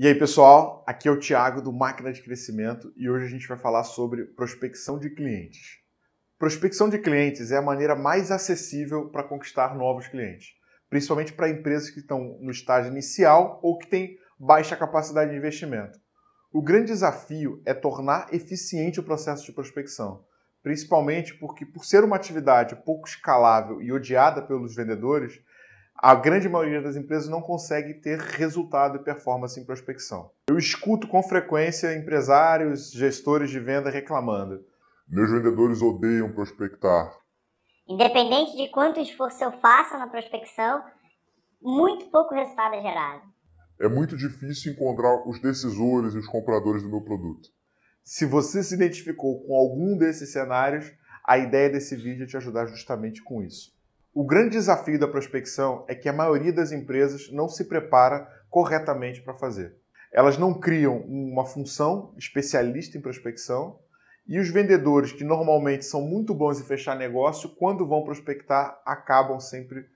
E aí, pessoal, aqui é o Thiago do Máquina de Crescimento e hoje a gente vai falar sobre prospecção de clientes. Prospecção de clientes é a maneira mais acessível para conquistar novos clientes, principalmente para empresas que estão no estágio inicial ou que têm baixa capacidade de investimento. O grande desafio é tornar eficiente o processo de prospecção, principalmente porque, por ser uma atividade pouco escalável e odiada pelos vendedores, a grande maioria das empresas não consegue ter resultado e performance em prospecção. Eu escuto com frequência empresários, gestores de venda reclamando. Meus vendedores odeiam prospectar. Independente de quanto esforço eu faça na prospecção, muito pouco resultado é gerado. É muito difícil encontrar os decisores e os compradores do meu produto. Se você se identificou com algum desses cenários, a ideia desse vídeo é te ajudar justamente com isso. O grande desafio da prospecção é que a maioria das empresas não se prepara corretamente para fazer. Elas não criam uma função especialista em prospecção e os vendedores, que normalmente são muito bons em fechar negócio, quando vão prospectar, acabam sempre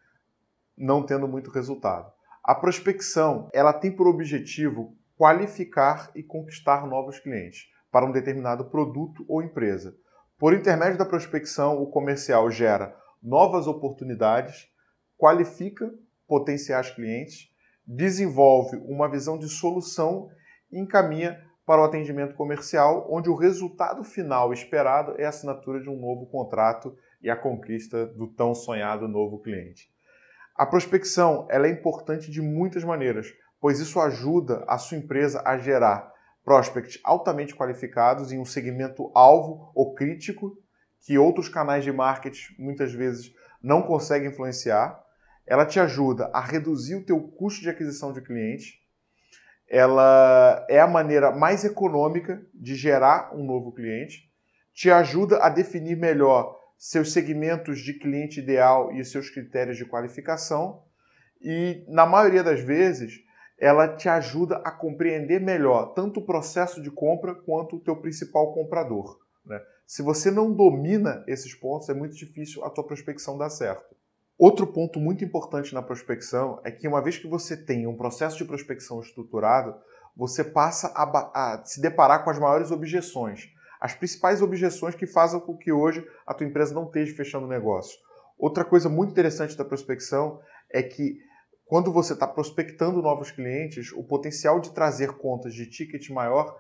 não tendo muito resultado. A prospecção, ela tem por objetivo qualificar e conquistar novos clientes para um determinado produto ou empresa. Por intermédio da prospecção, o comercial gera novas oportunidades, qualifica potenciais clientes, desenvolve uma visão de solução e encaminha para o atendimento comercial, onde o resultado final esperado é a assinatura de um novo contrato e a conquista do tão sonhado novo cliente. A prospecção ela é importante de muitas maneiras, pois isso ajuda a sua empresa a gerar prospects altamente qualificados em um segmento alvo ou crítico que outros canais de marketing muitas vezes não conseguem influenciar. Ela te ajuda a reduzir o teu custo de aquisição de clientes. Ela é a maneira mais econômica de gerar um novo cliente. Te ajuda a definir melhor seus segmentos de cliente ideal e seus critérios de qualificação. E, na maioria das vezes, ela te ajuda a compreender melhor tanto o processo de compra quanto o teu principal comprador. Né? Se você não domina esses pontos, é muito difícil a tua prospecção dar certo. Outro ponto muito importante na prospecção é que uma vez que você tem um processo de prospecção estruturado, você passa a, a se deparar com as maiores objeções. As principais objeções que fazem com que hoje a tua empresa não esteja fechando negócio. Outra coisa muito interessante da prospecção é que quando você está prospectando novos clientes, o potencial de trazer contas de ticket maior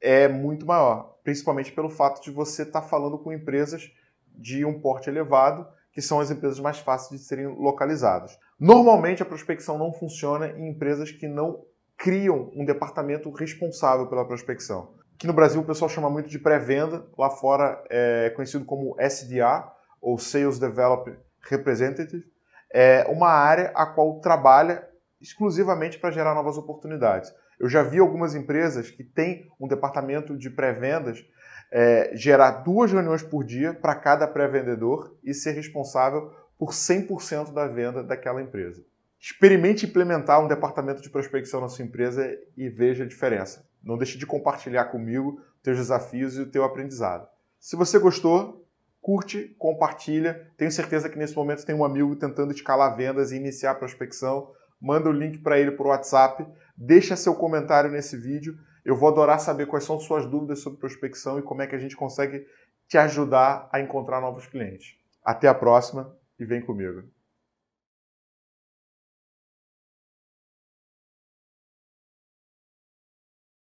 é muito maior, principalmente pelo fato de você estar tá falando com empresas de um porte elevado, que são as empresas mais fáceis de serem localizadas. Normalmente a prospecção não funciona em empresas que não criam um departamento responsável pela prospecção. Aqui no Brasil o pessoal chama muito de pré-venda, lá fora é conhecido como SDR, ou Sales Developer Representative, é uma área a qual trabalha exclusivamente para gerar novas oportunidades. Eu já vi algumas empresas que têm um departamento de pré-vendas é, gerar duas reuniões por dia para cada pré-vendedor e ser responsável por 100% da venda daquela empresa. Experimente implementar um departamento de prospecção na sua empresa e veja a diferença. Não deixe de compartilhar comigo teus desafios e o teu aprendizado. Se você gostou, curte, compartilha. Tenho certeza que nesse momento tem um amigo tentando escalar vendas e iniciar a prospecção manda o link para ele por WhatsApp, deixa seu comentário nesse vídeo. Eu vou adorar saber quais são suas dúvidas sobre prospecção e como é que a gente consegue te ajudar a encontrar novos clientes. Até a próxima e vem comigo.